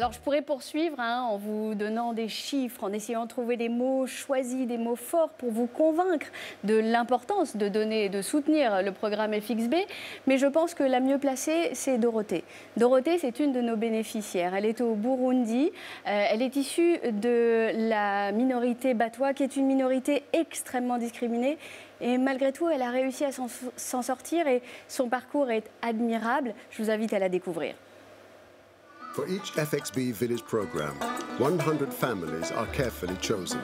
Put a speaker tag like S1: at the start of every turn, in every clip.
S1: Alors je pourrais poursuivre hein, en vous donnant des chiffres, en essayant de trouver des mots choisis, des mots forts pour vous convaincre de l'importance de donner et de soutenir le programme FXB. Mais je pense que la mieux placée, c'est Dorothée. Dorothée, c'est une de nos bénéficiaires. Elle est au Burundi. Euh, elle est issue de la minorité batois, qui est une minorité extrêmement discriminée. Et malgré tout, elle a réussi à s'en sortir et son parcours est admirable. Je vous invite à la découvrir.
S2: For each FXB Village program, 100 families are carefully chosen.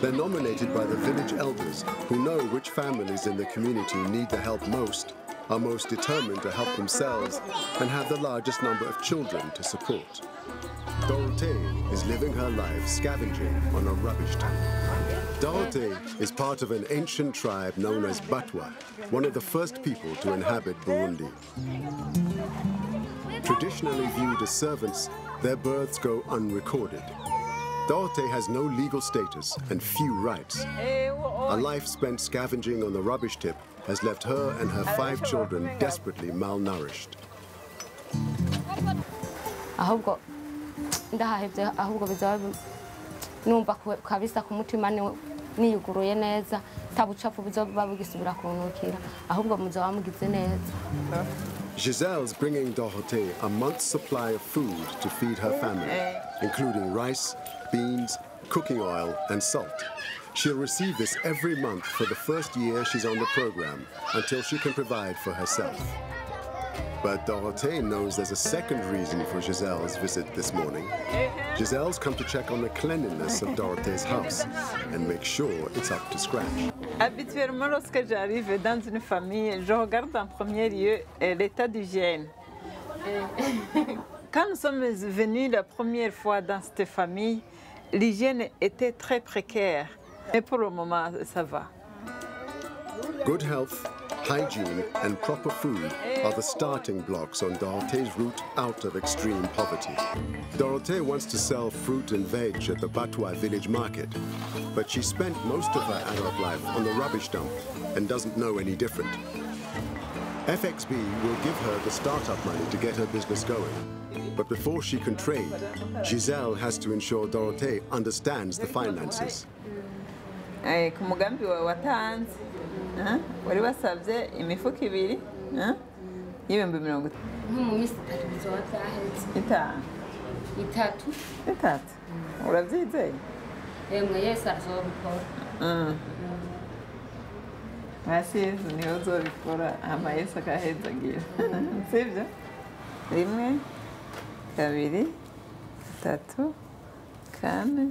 S2: They're nominated by the village elders who know which families in the community need the help most, are most determined to help themselves, and have the largest number of children to support. Dorothée is living her life scavenging on a rubbish dump. Dorothée is part of an ancient tribe known as Batwa, one of the first people to inhabit Burundi. Traditionally viewed as servants, their births go unrecorded. Dorothée has no legal status and few rights. A life spent scavenging on the rubbish tip has left her and her five children desperately malnourished.
S3: ahubwo ndahahebye ahubwo bizaba numva kabisa ku mutima niyuguruye neza nta bucafu buzoba kunukira ahubwo mugize neza
S2: Giselle's bringing Dorothée a month's supply of food to feed her family, including rice, beans, cooking oil, and salt. She'll receive this every month for the first year she's on the program until she can provide for herself. But Dorothée knows there's a second reason for Giselle's visit this morning. Giselle's come to check on the cleanliness of Dorothée's house and make sure it's up to scratch.
S4: Habituellement, lorsque j'arrive dans une famille, je regarde en premier lieu euh, l'état d'hygiène. Quand nous sommes venus la première fois dans cette famille, l'hygiène était très précaire. Mais pour le moment, ça va.
S2: Good health, hygiene, and proper food are the starting blocks on Dorothee's route out of extreme poverty. Dorothée wants to sell fruit and veg at the Batwa village market, but she spent most of her adult life on the rubbish dump and doesn't know any different. FXB will give her the startup money to get her business going. But before she can trade, Giselle has to ensure Dorothée understands the finances.
S4: Wari wasabye imifuka ibiri y'ibihumbi mirongo
S3: nko mu minsi itatu bizoba byahetse.
S4: Itanu.
S3: Itatu?
S4: Itatu. Urabyizeye?
S3: Emwe yese azobikora
S4: Mm. hasi yesu ni we uzobikora hama yesu akahezagira sibyo rimwe kabiri gatatu kane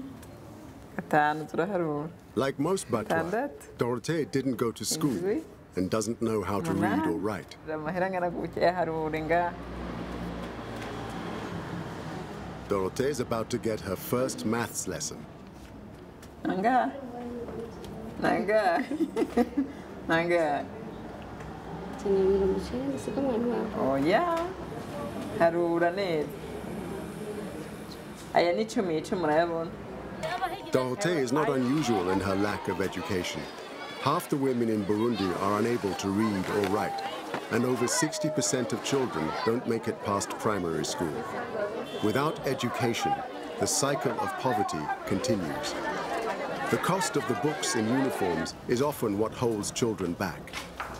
S2: Like most Batwa. Dorothée didn't go to school and doesn't know how to read or write.
S4: amahera angana gutya yaharure ngaha
S2: Dorothée is about to get her first maths lesson.
S3: wawe
S4: oya. Harura neza aya ni murayabona
S2: Dorothée is not unusual in her lack of education. Half the women in Burundi are unable to read or write, and over 60% of children don't make it past primary school. Without education, the cycle of poverty continues. The cost of the books and uniforms is often what holds children back.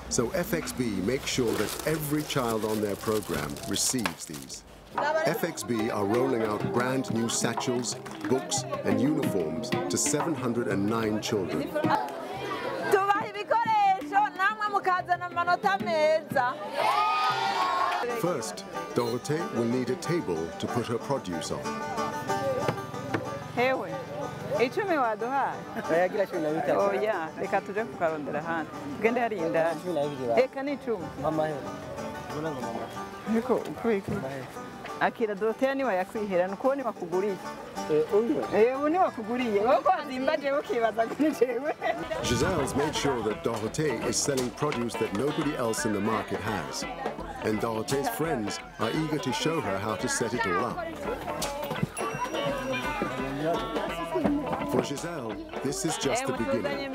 S2: So FXB makes sure that every child on their program receives these. FXB are rolling out brand new satchels, books, and uniforms to 709 children.
S4: tubaha ibikoresho namwe mukazana amanota meza.
S2: First, Dorothée will need a table to put her produce on.
S4: hewe icumi waduhaye
S5: bayagira cumi na bitatu
S4: oya oh, reka tuje kukarondera ahandi tugende hariya indani
S5: cumi na bibiri ba
S4: reka ni icumi
S5: mama he. Ubona mama.
S4: Ariko ukuri akira doroteya niwe yakwihera ni uko niwakuguriye
S5: eh uyu
S4: ubu niwakuguriye wowe wazimba jewe ukibaza kuri jewe
S2: Giselle's made sure that Dorothée is selling produce that nobody else in the market has. And Dorothee's friends are eager to show her how to set it all up. For Giselle, this is just the beginning.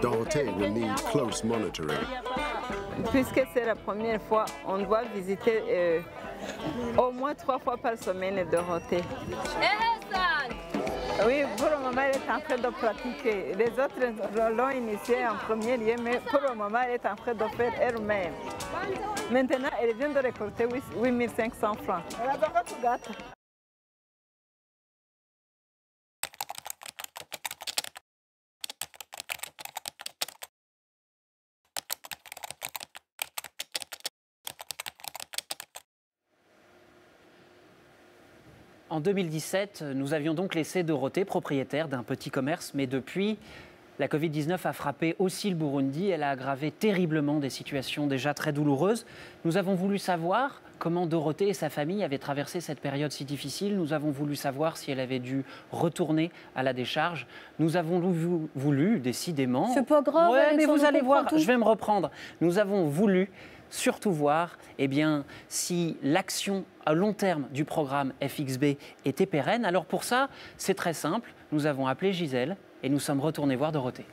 S2: Dorothée will need close monitoring.
S4: Puisque c'est la première fois, on doit visiter euh, Au moins trois fois par semaine, Dorothée. Oui, pour le moment, elle est en train de pratiquer. Les autres l'ont initiée en premier lieu, mais pour le moment, elle est en train de faire elle-même. Maintenant, elle vient de récolter 8500 francs.
S6: En 2017, nous avions donc laissé Dorothée propriétaire d'un petit commerce, mais depuis, la Covid-19 a frappé aussi le Burundi. Elle a aggravé terriblement des situations déjà très douloureuses. Nous avons voulu savoir comment Dorothée et sa famille avaient traversé cette période si difficile. Nous avons voulu savoir si elle avait dû retourner à la décharge. Nous avons voulu, voulu décidément.
S1: C'est pas grave,
S6: Ouais, mais vous allez voir,
S1: tout.
S6: je vais me reprendre. Nous avons voulu surtout voir eh bien, si l'action à long terme du programme FXB était pérenne. Alors pour ça, c'est très simple. Nous avons appelé Gisèle et nous sommes retournés voir Dorothée.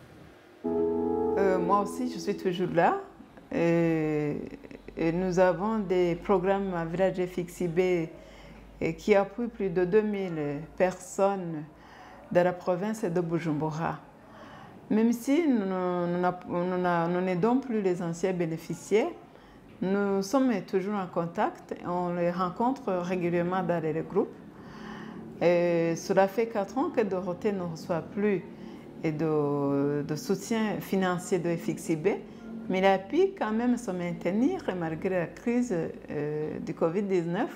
S4: Euh, moi aussi, je suis toujours là. Et, nous avons des programmes à Village FXIB et qui appuient plus de 2000 personnes de la province de Bujumbura. Même si nous n'aidons plus les anciens bénéficiaires, nous sommes toujours en contact. On les rencontre régulièrement dans les groupes. Cela fait quatre ans que Dorothée ne reçoit plus de soutien financier de FXIB, mais elle a pu quand même se maintenir malgré la crise euh, du Covid-19.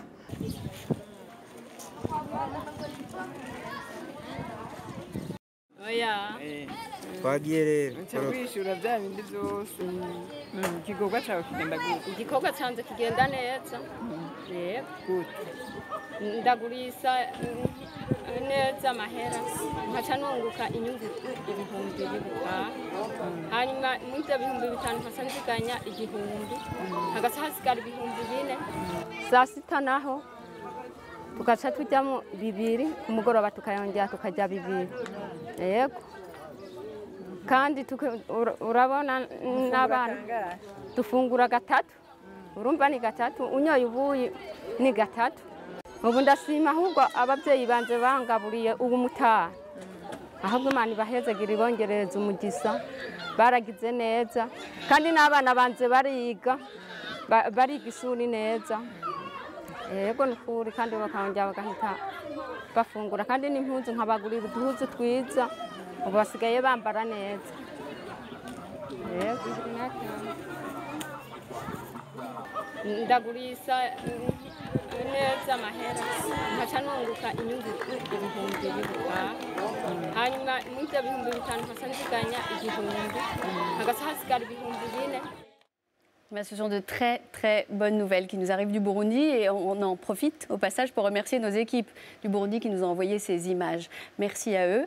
S5: Twagiye rero.
S7: Nca wishyura bya bindi byose. Igikorwa cyawe kigenda gute?
S3: Igikorwa cyanze kigenda neza. Mm, neza amahera. Nkaca nunguka inyungu ibihumbi bibutaha hanyuma muri ibyo bihumbi bitanu nkaca nziganya igihumbi. Hagaca hasigara ibihumbi bine. Saa sita naho. Tugaca tujyamo bibiri ku mugoroba tukayongera tukajya bibiri. Yego. Kandi urabona n'abana. Dufungura gatatu. Urumva ni gatatu unyoye ubuyi ni gatatu. Ubu ndashima ahubwo ababyeyi banjye bangaburiye ubu mutaha. Ahubwo imana ibahezagire ibongerereza umugisa. Baragize neza. Kandi n'abana banjye bariga ba- bariga ishuri neza. Yego ni ukuri kandi bakongera bagahita bafungura kandi n'impuzu nkabagurira uduhuzu twiza ubu basigaye bambara neza. Ndagurisha neza amahera nkaca nunguka inyungu ibihumbi bibutaha hanyuma muri ibyo bihumbi bitanu nkaca nziganya igihumbi. Hagaca hasigara ibihumbi bine.
S1: Ce sont de très très bonnes nouvelles qui nous arrivent du Burundi et on en profite au passage pour remercier nos équipes du Burundi qui nous ont envoyé ces images. Merci à eux.